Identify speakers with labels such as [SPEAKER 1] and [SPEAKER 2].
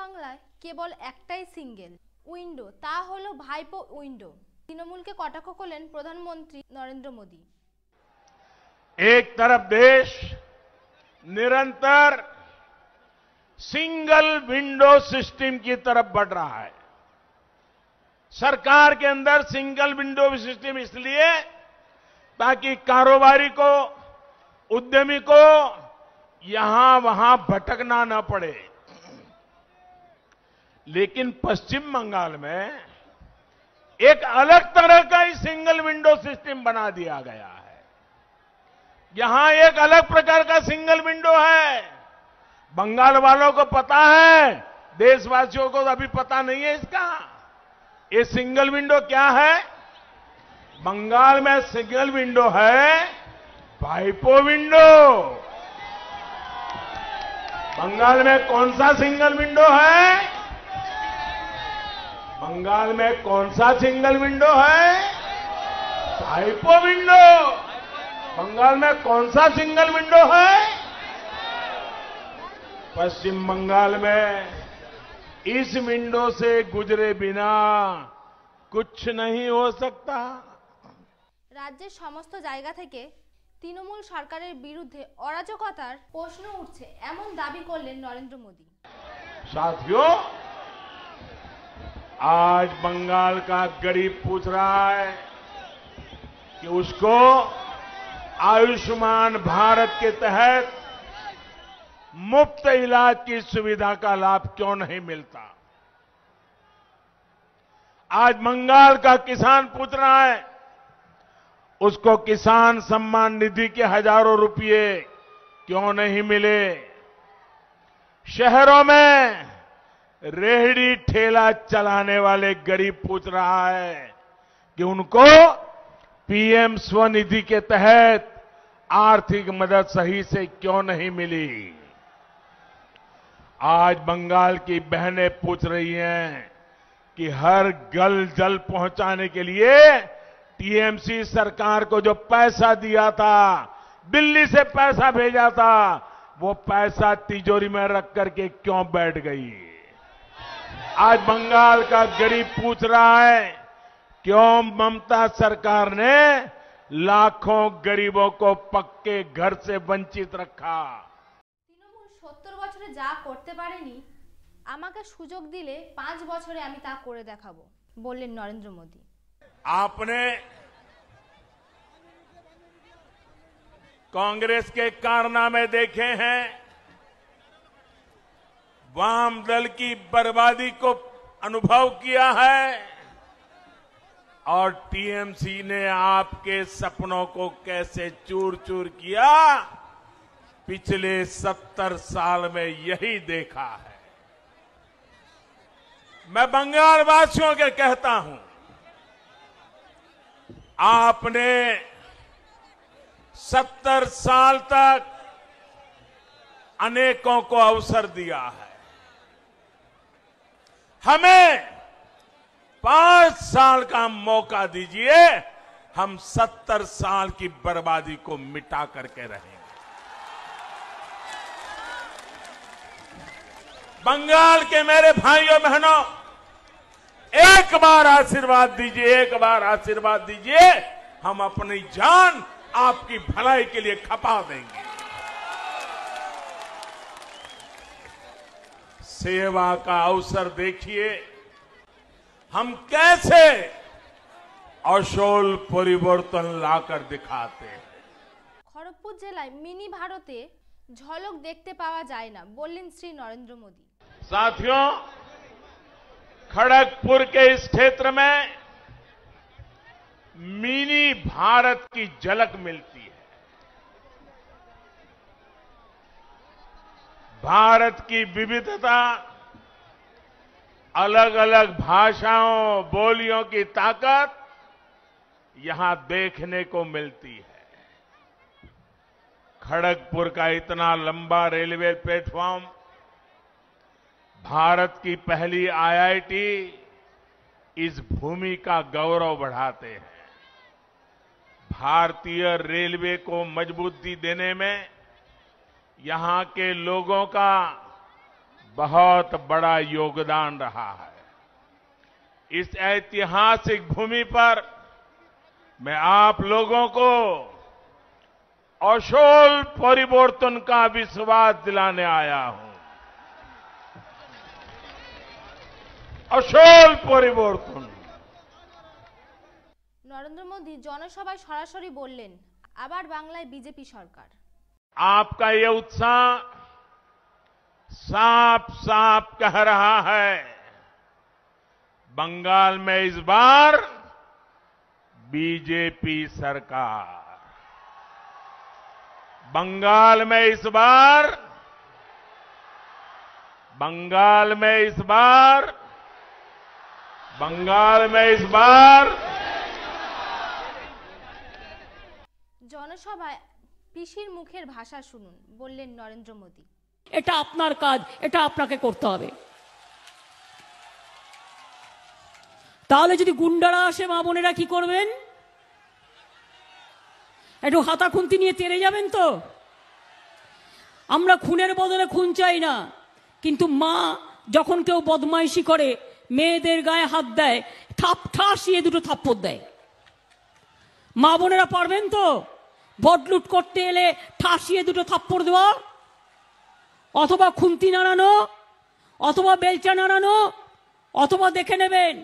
[SPEAKER 1] পশ্চিমবাংলায় কেবল একটাই single window তা হলো ভাইপো উইন্ডো তৃণমূলকে কটাক্ষ করলেন প্রধানমন্ত্রী নরেন্দ্র মোদী
[SPEAKER 2] एक तरफ देश निरंतर सिंगल विंडो सिस्टम की तरफ बढ़ रहा है सरकार के अंदर सिंगल विंडो सिस्टम इसलिए ताकि कारोबारी को उद्यमी को यहां वहां भटकना न पड़े लेकिन पश्चिम बंगाल में एक अलग तरह का ही सिंगल विंडो सिस्टम बना दिया गया है। यहाँ एक अलग प्रकार का सिंगल विंडो है। बंगाल वालों को पता है, देशवासियों को अभी पता नहीं है इसका। ये सिंगल विंडो क्या है? बंगाल में सिंगल विंडो है पाइपो विंडो बंगाल में कौन सा सिंगल विंडो है? बंगाल में कौन सा सिंगल विंडो है पाइपो विंडो बंगाल में कौन सा सिंगल विंडो है पश्चिम बंगाल में इस विंडो से गुजरे बिना कुछ नहीं हो सकता
[SPEAKER 1] রাজ্যের সমস্ত জায়গা থেকে তৃণমূল সরকারের বিরুদ্ধে অরাজকতার প্রশ্ন উঠছে এমন দাবি করলেন নরেন্দ্র মোদী
[SPEAKER 2] साथियों आज बंगाल का गरीब पूछ रहा है कि उसको आयुष्मान भारत के तहत मुफ़्त इलाज की सुविधा का लाभ क्यों नहीं मिलता? आज बंगाल का किसान पूछ रहा है, उसको किसान सम्मान निधि के हज़ारों रुपए क्यों नहीं मिले? शहरों में रेहड़ी ठेला चलाने वाले गरीब पूछ रहा है कि उनको पीएम स्वनिधि के तहत आर्थिक मदद सही से क्यों नहीं मिली? आज बंगाल की बहनें पूछ रही हैं कि हर गल जल पहुँचाने के लिए टीएमसी सरकार को जो पैसा दिया था, दिल्ली से पैसा भेजा था, वो पैसा तिजोरी में रख करके क्यों बैठ गई? आज बंगाल का गरीब पूछ रहा है क्यों ममता सरकार ने लाखों गरीबों को पक्के घर से वंचित रखा
[SPEAKER 1] তৃণমূল সত্তর বছরে যা করতে পারেনি আমাকে সুযোগ দিলে পাঁচ বছরে আমি তা করে দেখাবো বললেন নরেন্দ্র মোদী
[SPEAKER 2] आपने कांग्रेस के कारनामे देखे हैं वाम दल की बर्बादी को अनुभव किया है और टीएमसी ने आपके सपनों को कैसे चूर चूर किया? पिछले सत्तर साल में यही देखा है। मैं बंगाल वासियों के कहता हूँ, आपने सत्तर साल तक अनेकों को अवसर दिया है। हमें पाँच साल का मौका दीजिए, हम सत्तर साल की बर्बादी को मिटा करके रहेंगे। बंगाल के मेरे भाइयों बहनों, एक बार आशीर्वाद दीजिए, एक बार आशीर्वाद दीजिए, हम अपनी जान आपकी भलाई के लिए खपा देंगे। सेवा का अवसर देखिए हम कैसे असोल परिवर्तन लाकर दिखाते हैं
[SPEAKER 1] খড়গপুর জেলায় মিনি ভারতে ঝলক দেখতে পাওয়া যায় না বললেন শ্রী নরেন্দ্র মোদী
[SPEAKER 2] साथियों खड़गपुर के इस क्षेत्र में मिनी भारत की झलक मिलती है भारत की विविधता अलग अलग भाषाओं, बोलियों की ताकत यहाँ देखने को मिलती है। खड़गपुर का इतना लंबा रेलवे प्लेटफॉर्म, भारत की पहली आईआईटी इस भूमि का गौरव बढ़ाते हैं। भारतीय रेलवे को मजबूती देने में यहां के लोगों का बहुत बड़ा योगदान रहा है इस ऐतिहासिक भूमि पर मैं आप लोगों को अशोल परिवर्तन का विश्वास दिलाने आया हूं अशोल परिवर्तन
[SPEAKER 1] নরেন্দ্র মোদী জনসভায় সরাসরি বললেন আবার বাংলায় বিজেপি সরকার
[SPEAKER 2] आपका ये उत्साह साफ साफ कह रहा है बंगाल में इस बार बीजेपी सरकार बंगाल में इस बार बंगाल में इस बार बंगाल में इस बार
[SPEAKER 1] জনসভায় পিসির মুখের ভাষা শুনুন, বললেন নরেন্দ্র মোদী।
[SPEAKER 3] এটা আপনার কাজ, এটা আপনাকে করতে হবে। তাহলে যদি গুন্ডারা আসে, মা বোনেরা কি করবেন? একটু হাতা খুন্তি নিয়ে তেরে যাবেন তো? আমরা খুনের বদলে খুন চাই না, কিন্তু মা যখন কেউ বদমাইশি করে, মেয়েদের গায়ে হাত দেয়, ঠাপ ঠাসিয়ে দুটো থাপ্পড় দেয়। মা বোনেরা পারবেন তো? ভোট লুট করতে এলে ঠাসিয়ে দুটো থাপ্পড় দেওয়া, অথবা খুন্তি নাড়ানো, অথবা বেলচা নাড়ানো, অথবা দেখে নেবেন